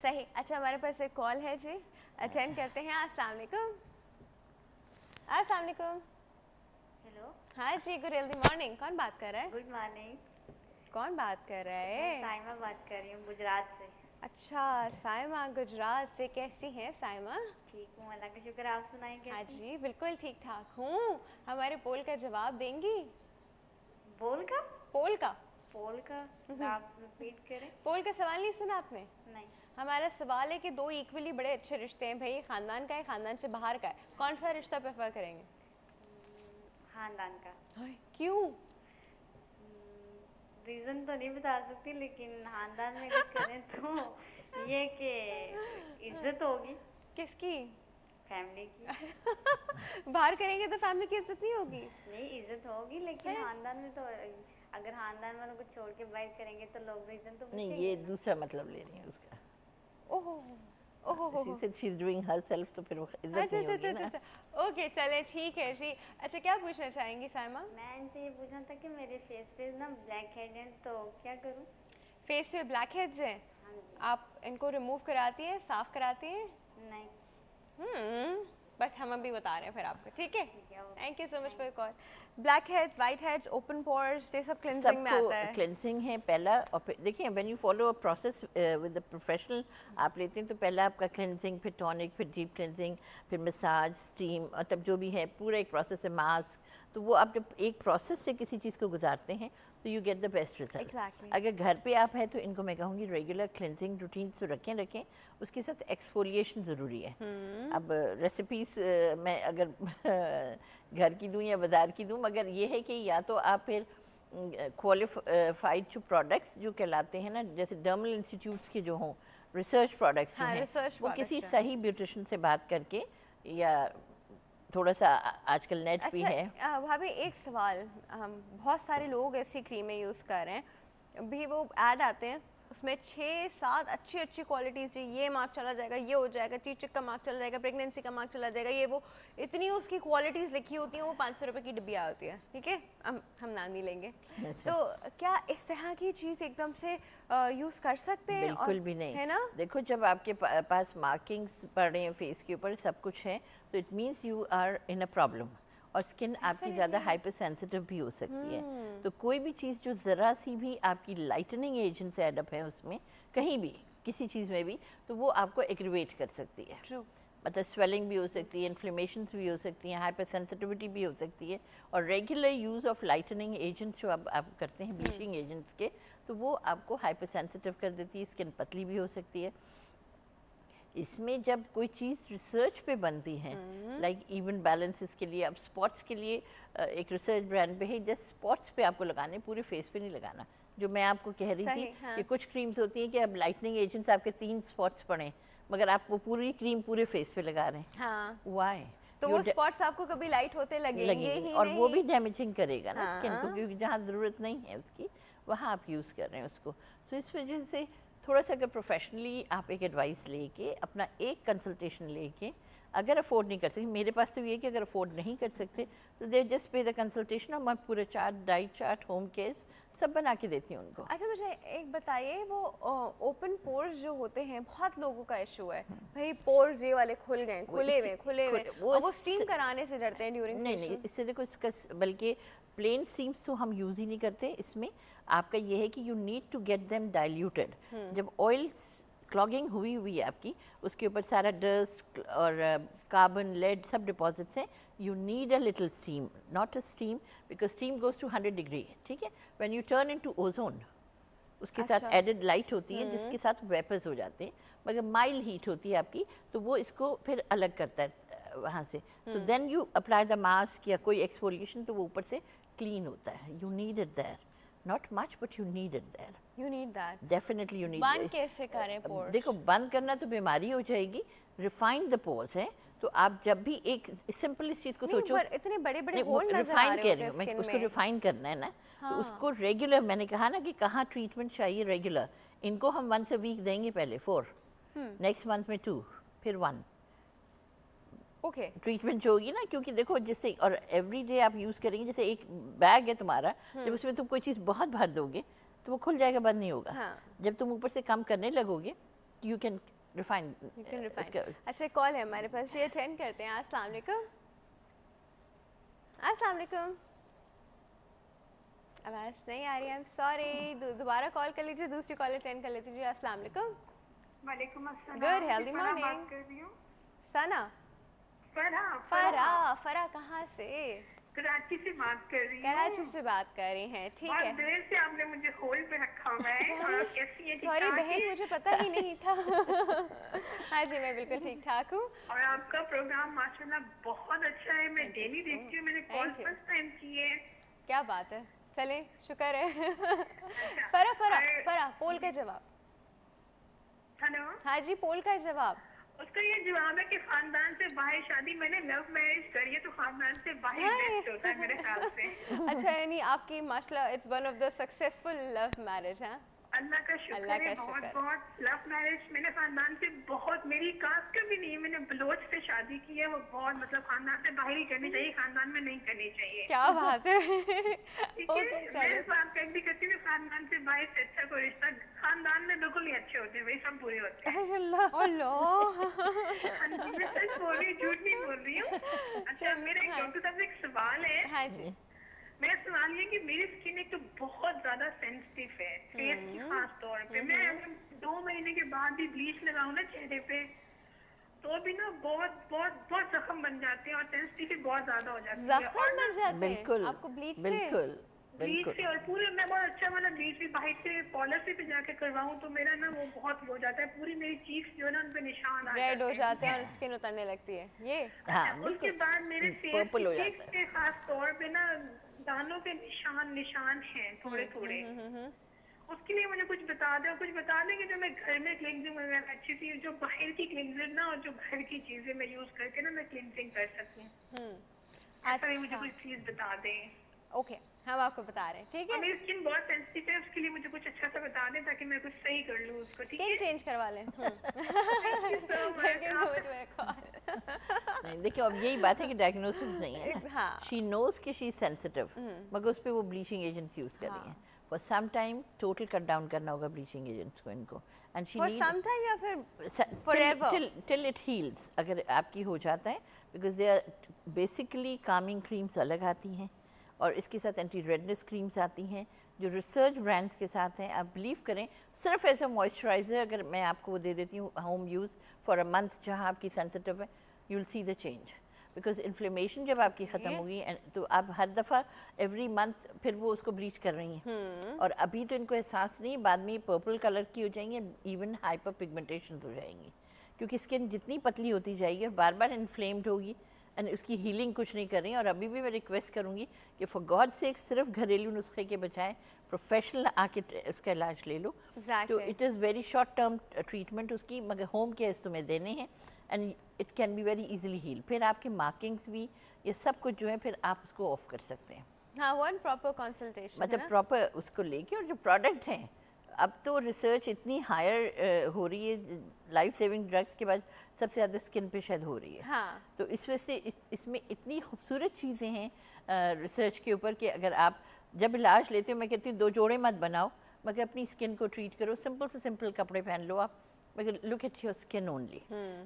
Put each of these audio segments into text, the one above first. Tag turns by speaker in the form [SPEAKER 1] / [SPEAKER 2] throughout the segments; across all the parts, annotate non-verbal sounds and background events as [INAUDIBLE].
[SPEAKER 1] सही। अच्छा हमारे पास एक कॉल है जी। अटेंड करते हैं। अस्सलाम वालेकुम। अस्सलाम वालेकुम।
[SPEAKER 2] हेलो
[SPEAKER 1] हाँ जी गुड हेल्दी मॉर्निंग कौन बात कर रहा है?
[SPEAKER 2] गुड मॉर्निंग
[SPEAKER 1] कौन बात कर रहा है?
[SPEAKER 2] साइमा बात कर रही हूँ गुजरात से।
[SPEAKER 1] अच्छा साइमा गुजरात से। कैसी हैं साइमा?
[SPEAKER 2] ठीक हूँ अल्लाह का शुक्र आप सुनाएँ
[SPEAKER 1] हाँ जी बिल्कुल ठीक ठाक हूँ। हमारे पोल का जवाब देंगी?
[SPEAKER 2] बोल का?
[SPEAKER 1] पोल का।
[SPEAKER 2] पोल का?
[SPEAKER 1] हम्म।
[SPEAKER 2] आप रिपीट करें।
[SPEAKER 1] पोल का सवाल नहीं सुना आपने?
[SPEAKER 2] नहीं।
[SPEAKER 1] हमारा सवाल है कि दो इक्वली बड़े अच्छे रिश्ते हैं भाई खानदान का है खानदान से बाहर का है। कौन सा रिश्ता प्रेफर करेंगे?
[SPEAKER 2] खानदान का।
[SPEAKER 1] क्यों?
[SPEAKER 2] रीज़न तो नहीं बता सकती लेकिन खानदान में अगर करें तो ये कि इज़्ज़त होगी।
[SPEAKER 1] किसकी?
[SPEAKER 2] फैमिली की। [LAUGHS]
[SPEAKER 1] बाहर करेंगे तो फैमिली की इज़्ज़त नहीं होगी?
[SPEAKER 2] नहीं इज़्ज़त होगी लेकिन खानदान में तो अगर खानदान वालों को छोड़ के बाहर करेंगे तो लोग रीज़न तो
[SPEAKER 3] नहीं ये दूसरा मतलब ले रही है उसका।
[SPEAKER 1] ओके चले ठीक है जी। अच्छा क्या पूछना चाहेंगी साइमा?
[SPEAKER 2] मैं इनसे ये पूछना था कि मेरे फेस पे ना ब्लैक हेड है तो क्या करूँ?
[SPEAKER 1] फेस पे ब्लैक हेड्स हैं?
[SPEAKER 2] हाँ
[SPEAKER 1] आप इनको रिमूव कराती हैं साफ़ कराती हैं?
[SPEAKER 2] नहीं।
[SPEAKER 1] हम भी बता रहे हैं फिर आपको ठीक है? Thank you so much for call black heads white heads open pores ये सब क्लिनजिंग में आता है।
[SPEAKER 3] क्लेंसिंग है पहला और फिर देखिए when you follow a process with the professional आप लेते हैं तो पहला आपका क्लेंसिंग फिर टॉनिक फिर डीप क्लेंसिंग फिर मसाज स्टीम मतलब जो भी है पूरा एक प्रोसेस है मास्क तो वो आप जब एक प्रोसेस से किसी चीज़ को गुजारते हैं तो you get the best result. अगर घर पे आप हैं तो इनको मैं कहूँगी रेगुलर क्लेंसिंग रूटीन तो रखें रखें उसके साथ एक्सफोलिएशन ज़रूरी है hmm. अब रेसिपीज़ मैं अगर [LAUGHS] घर की दूँ या बाज़ार की दूँ मगर ये है कि या तो आप फिर क्वालिफाइड जो प्रोडक्ट्स जो कहलाते हैं ना जैसे डर्मल इंस्टीट्यूट्स के जो हों रिसर्च प्रोडक्ट्स जो
[SPEAKER 1] हाँ,
[SPEAKER 3] हैं वो किसी सही ब्यूटिशन से बात करके या थोड़ा सा आजकल नेट अच्छा, भी है
[SPEAKER 1] अच्छा भाभी एक सवाल हम बहुत सारे लोग ऐसी क्रीमें यूज़ कर रहे हैं भी वो ऐड आते हैं उसमें छः सात अच्छी अच्छी क्वालिटीज़ जी ये मार्क चला जाएगा ये हो जाएगा चीचक का मार्क चला जाएगा प्रेगनेंसी का मार्क चला जाएगा ये वो इतनी उसकी क्वालिटीज़ लिखी होती हैं वो पाँच सौ रुपये की डिब्बिया होती है ठीक है? हम हम नाम नहीं लेंगे।
[SPEAKER 3] अच्छा।
[SPEAKER 1] तो क्या इस तरह की चीज़ एकदम से यूज़ कर सकते हैं?
[SPEAKER 3] बिल्कुल भी नहीं।
[SPEAKER 1] है ना?
[SPEAKER 3] देखो जब आपके पास मार्किंग्स पड़ रहे हैं फेस के ऊपर सब कुछ है तो it means you are in a problem और स्किन आपकी ज़्यादा हाइपर सेंसिटिव भी हो सकती है।
[SPEAKER 1] हम्म।
[SPEAKER 3] तो कोई भी चीज़ जो ज़रा सी भी आपकी लाइटनिंग एजेंट एड अप है उसमें कहीं भी किसी चीज़ में भी तो वो आपको एग्रीवेट कर सकती है। मतलब स्वेलिंग भी हो सकती है इन्फ्लेमेशंस भी हो सकती हैं हाइपर सेंसिटिविटी भी हो सकती है और regular use of lightening agents जो आप, आप करते हैं ब्लीचिंग एजेंट्स के तो वो आपको हाइपर सेंसिटिव कर देती है स्किन पतली भी हो सकती है। इसमें जब कोई चीज़ रिसर्च पे बनती है लाइक इवन बैलेंसेस के लिए अब स्पॉट्स के लिए एक रिसर्च ब्रांड पे है जस्ट स्पॉट्स पे आपको लगाने पूरे फेस पे नहीं लगाना जो मैं आपको कह रही थी
[SPEAKER 1] हाँ।
[SPEAKER 3] कि कुछ क्रीम्स होती हैं कि अब लाइटनिंग एजेंट्स आपके तीन स्पॉट्स पड़े मगर आप वो पूरी क्रीम पूरे फेस पे लगा रहे हैं
[SPEAKER 1] हाँ
[SPEAKER 3] वाई
[SPEAKER 1] तो वो स्पॉट्स आपको कभी लाइट होते लगेंगे
[SPEAKER 3] लगेंगे
[SPEAKER 1] ही
[SPEAKER 3] और नहीं। वो भी डैमेजिंग करेगा ना हाँ। स्किन को। क्योंकि जहाँ ज़रूरत नहीं है उसकी वहाँ आप यूज़ कर रहे हैं उसको तो इस वजह से थोड़ा सा अगर प्रोफेशनली आप एक एडवाइस लेके, अपना एक कंसल्टेशन लेके अगर अफोर्ड नहीं कर सकते, मेरे पास तो ये है कि अगर अफोर्ड नहीं कर सकते तो they just pay the consultation और मैं पूरा chart diet chart home cares सब बना के देती हूँ उनको।
[SPEAKER 1] अच्छा मुझे एक बताइए वो ओपन पोर्स जो होते हैं बहुत लोगों का इशू है। भाई पोर्स ये वाले खुल गए खुले हुए खुले हुए।
[SPEAKER 3] वो
[SPEAKER 1] वो स्टीम कराने से डरते हैं ड्यूरिंग
[SPEAKER 3] नहीं नहीं इससे देखो इसका बल्कि प्लेन स्टीम्स तो हम यूज़ ही नहीं करते। इसमें आपका ये है कि you need to get them diluted जब ऑयल क्लॉगिंग हुई हुई है आपकी उसके ऊपर सारा डस्ट और कार्बन लेड सब डिपॉजिट्स हैं you need a little steam not a steam because steam goes to hundred degree ठीक है? When you turn into ozone उसके साथ
[SPEAKER 1] अच्छा।
[SPEAKER 3] एडेड लाइट होती है जिसके साथ वेपर्स हो जाते हैं मगर माइल्ड हीट होती है आपकी तो वो इसको फिर अलग करता है वहाँ से। So then you apply the mask या कोई एक्सफोलिएशन तो वो ऊपर से क्लीन होता है। You need it there not much but you need it there
[SPEAKER 1] you need that
[SPEAKER 3] definitely you need
[SPEAKER 1] बंद कैसे करें पोर्स
[SPEAKER 3] देखो बंद करना तो बीमारी हो जाएगी। रिफाइंड द पोर्स है? तो आप जब भी एक सिंपल इस चीज़ को सोचो
[SPEAKER 1] इतने बड़े बड़े होल
[SPEAKER 3] रिफाइन कह रही
[SPEAKER 1] हैं
[SPEAKER 3] मैं उसको रिफाइन करना है ना
[SPEAKER 1] हाँ।
[SPEAKER 3] तो उसको रेगुलर मैंने कहा ना कि कहाँ ट्रीटमेंट चाहिए रेगुलर इनको हम वंस अ वीक देंगे पहले फोर नेक्स्ट मंथ में टू फिर वन
[SPEAKER 1] ओके
[SPEAKER 3] ट्रीटमेंट जो होगी ना क्योंकि देखो जैसे और एवरी डे आप यूज़ करेंगे जैसे एक बैग है तुम्हारा जब उसमें तुम कोई चीज़ बहुत भर दोगे तो वो खुल जाएगा बंद नहीं होगा।
[SPEAKER 1] हाँ।
[SPEAKER 3] जब तुम ऊपर से काम करने लगोगे you can refine.
[SPEAKER 1] You can
[SPEAKER 3] uh,
[SPEAKER 1] refine. अच्छा कॉल है हमारे पास। ये अटेंड करते हैं। अस्सलाम वालेकुम। अस्सलाम वालेकुम। आवाज़ नहीं आ रही है सॉरी दोबारा कॉल कर लीजिए दूसरी कॉल अटेंड कर लेती जी अस्सलाम वालेकुम।
[SPEAKER 4] वालेकुम अस्सलाम।
[SPEAKER 1] Good, healthy
[SPEAKER 4] मैं फराह
[SPEAKER 1] morning.
[SPEAKER 4] बात कर रही हूँ।
[SPEAKER 1] सना।
[SPEAKER 4] फराह
[SPEAKER 1] फरा फरा कहाँ से?
[SPEAKER 4] कराची से बात कर रही हूँ।
[SPEAKER 1] कराची से बात कर रही हैं ठीक है।
[SPEAKER 4] देर से आपने मुझे होल्ड पे रखा हुआ है कैसी है
[SPEAKER 1] सॉरी बहन मुझे पता ही नहीं था। [LAUGHS] हाँ जी मैं बिल्कुल ठीक ठाक हूँ।
[SPEAKER 4] और आपका प्रोग्राम माशाल्लाह बहुत अच्छा है। मैं डेली देखती हूँ मैंने कॉल फ़र्स्ट टाइम की है।
[SPEAKER 1] क्या बात है। चले शुक्र है। फरा फरा
[SPEAKER 4] और-
[SPEAKER 1] फरा पोल का जवाब।
[SPEAKER 4] हेलो
[SPEAKER 1] हाँ जी पोल का जवाब।
[SPEAKER 4] उसका ये जवाब है कि खानदान से बाहर शादी मैंने लव मैरिज करी है तो खानदान से बाहर बेस्ट होता है मेरे ख्याल से। [LAUGHS]
[SPEAKER 1] अच्छा यानी आपकी माशाल्लाह it's one of the successful love marriage है?
[SPEAKER 4] अल्लाह का शुक्र है बहुत
[SPEAKER 1] शुक्र।
[SPEAKER 4] बहुत लव मैरिज मैंने खानदान से बहुत मेरी कास्ट का भी नहीं मैंने बलोच से शादी की है वो बहुत मतलब खानदान से बाहर ही करनी चाहिए खानदान में नहीं करनी चाहिए।
[SPEAKER 1] क्या बात है।
[SPEAKER 4] है? मैं इस बात का भी करती हूँ खानदान से बाहर से अच्छा कोई रिश्ता खानदान में बिल्कुल नहीं अच्छे होते वही सब बुरे होते हैं। हाँ हूँ झूठ नहीं बोल रही हूँ। अच्छा मेरा एक डॉक्टर साहब एक सवाल है।
[SPEAKER 1] हाँ जी।
[SPEAKER 4] मेरा सवाल ये कि मेरी स्किन एक तो बहुत ज़्यादा सेंसिटिव है फेस की खास तौर पे। मैं अगर दो महीने के बाद भी ब्लीच लगाऊँ ना चेहरे पे तो भी ना बहुत बहुत बहुत जख्म बन जाते हैं और सेंसिटिव बहुत ज़्यादा हो जाती है।
[SPEAKER 1] जख्म बन जाते
[SPEAKER 3] बिल्कुल
[SPEAKER 1] आपको ब्लीच
[SPEAKER 3] बिल्कुल
[SPEAKER 4] ब्लीच से और पूरे मैं बहुत अच्छा वाला ब्लीच भी बाहर से पॉलर से भी जाके करवाऊं तो मेरा ना वो बहुत हो जाता है। पूरी मेरी चीक्स जो है ना उन पे निशान आ
[SPEAKER 1] रेड हो जाते हैं। और स्किन उतरने लगती है। ये?
[SPEAKER 3] हाँ
[SPEAKER 4] उसके बाद मेरे फेस
[SPEAKER 3] हो।
[SPEAKER 4] पे खास तौर पे ना दानों पे निशान निशान हैं थोड़े थोड़े
[SPEAKER 1] हम्म, हम्म,
[SPEAKER 4] उसके लिए मुझे कुछ बता दें कुछ बता दें कि जो मैं घर में क्लिनजिंग वगैरह अच्छी थी जो बाहर की क्लिनजिंग ना और जो घर की चीज़ें मैं यूज़ करके ना मैं क्लिनजिंग कर सकूँ। अच्छा मुझे कुछ चीज़ बता दें।
[SPEAKER 1] ओके हम आपको बता रहे हैं ठीक है?
[SPEAKER 4] मेरी स्किन बहुत सेंसिटिव है उसके लिए मुझे कुछ अच्छा सा बता दें ताकि मैं कुछ सही कर लूँ उसको ठीक
[SPEAKER 1] स्किन
[SPEAKER 4] है
[SPEAKER 1] चेंज करवा लें. थैंक यू सो मच
[SPEAKER 3] नहीं देखिए अब यही बात है कि डायग्नोसिस नहीं है
[SPEAKER 1] हाँ।
[SPEAKER 3] शी नोज़ कि शी सेंसिटिव मगर उस पे वो ब्लीचिंग एजेंट्स यूज़ कर रही हैं। For some time total cut down करना होगा ब्लीचिंग एजेंट्स को इनको। And she
[SPEAKER 1] for some time या फिर
[SPEAKER 3] टिल टिल इट हील्स अगर आपकी हो जाता है because they are basically coming creams अलग आती हैं। और इसके साथ एंटी रेडनेस क्रीम्स आती हैं जो रिसर्च ब्रांड्स के साथ हैं आप बिलीव करें सिर्फ़ अ मॉइस्चराइज़र अगर मैं आपको वो दे देती हूँ home use for a month जहाँ आपकी सेंसिटिव है you will see the change because inflammation जब आपकी ख़त्म होगी तो आप हर दफ़ा एवरी मंथ फिर वो उसको ब्लीच कर रही हैं। और अभी तो इनको एहसास नहीं बाद में ये पर्पल कलर की हो जाएँगी इवन हाइपर पिगमेंटेशन हो जाएँगी। क्योंकि स्किन जितनी पतली होती जाएगी बार बार इन्फ्लेम्ड होगी एंड उसकी हीलिंग कुछ नहीं कर रही और अभी भी मैं रिक्वेस्ट करूँगी कि फॉर गॉड से सिर्फ़ घरेलू नुस्खे के बजाय प्रोफेशनल आके उसका इलाज ले लो। तो it is very short term treatment उसकी मगर होम केयर्स तुम्हें देने हैं। And it can be very easily heal फिर आपके मार्किंग्स भी ये सब कुछ जो है फिर आप उसको ऑफ़ कर सकते हैं।
[SPEAKER 1] हाँ वन प्रॉपर कंसल्टेशन
[SPEAKER 3] मतलब प्रॉपर उसको लेके और जो प्रोडक्ट हैं अब तो रिसर्च इतनी हायर हो रही है लाइफ सेविंग ड्रग्स के बाद सबसे ज़्यादा स्किन पे शायद हो रही है।
[SPEAKER 1] हाँ।
[SPEAKER 3] तो इस वजह से इस, इसमें इतनी खूबसूरत चीज़ें हैं रिसर्च के ऊपर कि अगर आप जब इलाज लेते हो मैं कहती हूँ दो जोड़े मत बनाओ मगर अपनी स्किन को ट्रीट करो सिंपल से सिंपल कपड़े पहन लो आप मगर look at your skin only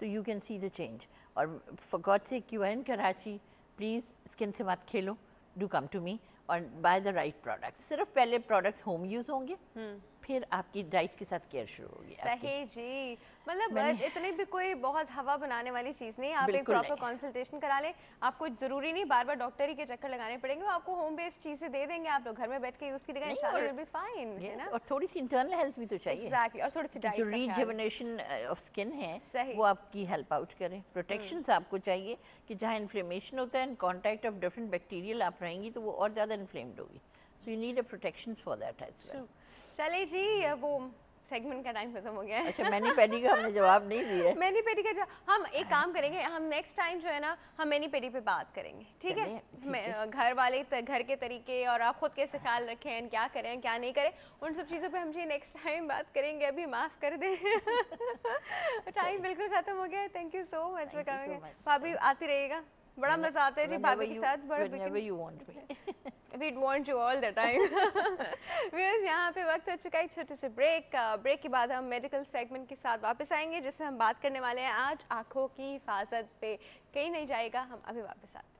[SPEAKER 3] तो you can see the change और फॉर गॉड से you are in Karachi please skin से मत खेलो डू कम टू मी और बाय द राइट प्रोडक्ट सिर्फ़ पहले प्रोडक्ट्स होम यूज़ होंगे। फिर आपकी डाइट के साथ केयर शुरू होगी
[SPEAKER 1] सही जी। मतलब इतनी भी कोई बहुत हवा बनाने वाली चीज़ नहीं आप एक प्रॉपर कंसल्टेशन करा लें। आपको ज़रूरी नहीं बार बार डॉक्टर ही के चक्कर लगाने पड़ेंगे वो आपको होम बेस्ड चीज़ें दे देंगे आप लोग घर में बैठ के यूज़ इंशाल्लाह विल बी फाइन है ना?
[SPEAKER 3] और थोड़ी सी इंटरनल हेल्थ भी तो चाहिए।
[SPEAKER 1] एग्जैक्टली और थोड़ी सी
[SPEAKER 3] कि
[SPEAKER 1] डाइट
[SPEAKER 3] जो ऑफ़ स्किन है वो आपकी हेल्प आउट करे। प्रोटेक्शन आपको चाहिए कि जहाँ इन्फ्लेमेशन होता है कॉन्टैक्ट ऑफ़ डिफरेंट बैक्टीरियल आप रहेंगी तो वो और ज़्यादा इन्फ्लेम्ड होगी। So you need a protection for that as well
[SPEAKER 1] चलिए जी अब वो सेगमेंट का टाइम खत्म हो गया है।
[SPEAKER 3] अच्छा मैनी पैडी का हमने जवाब नहीं दिया है।
[SPEAKER 1] मैनी पेटी का हम एक काम करेंगे हम नेक्स्ट टाइम जो है ना हम मैनी पेटी पे बात करेंगे ठीक है? मैं- घर वाले घर के तरीके और आप खुद कैसे ख्याल रखें क्या करें क्या नहीं करें उन सब चीज़ों पे हम जी नेक्स्ट टाइम बात करेंगे अभी माफ़ कर दें। [LAUGHS] टाइम बिल्कुल ख़त्म हो गया thank you so much for coming भाभी आती रहेगा बड़ा मज़ा आता है जी भाभी के साथ बड़ा
[SPEAKER 3] whenever you want me
[SPEAKER 1] we want you all the time viewers यहाँ पे वक्त हो चुका है एक छोटे से ब्रेक ब्रेक के बाद हम मेडिकल सेगमेंट के साथ वापस आएँगे जिसमें हम बात करने वाले हैं आज आँखों की हिफाजत पे। कहीं नहीं जाएगा हम अभी वापस आते हैं।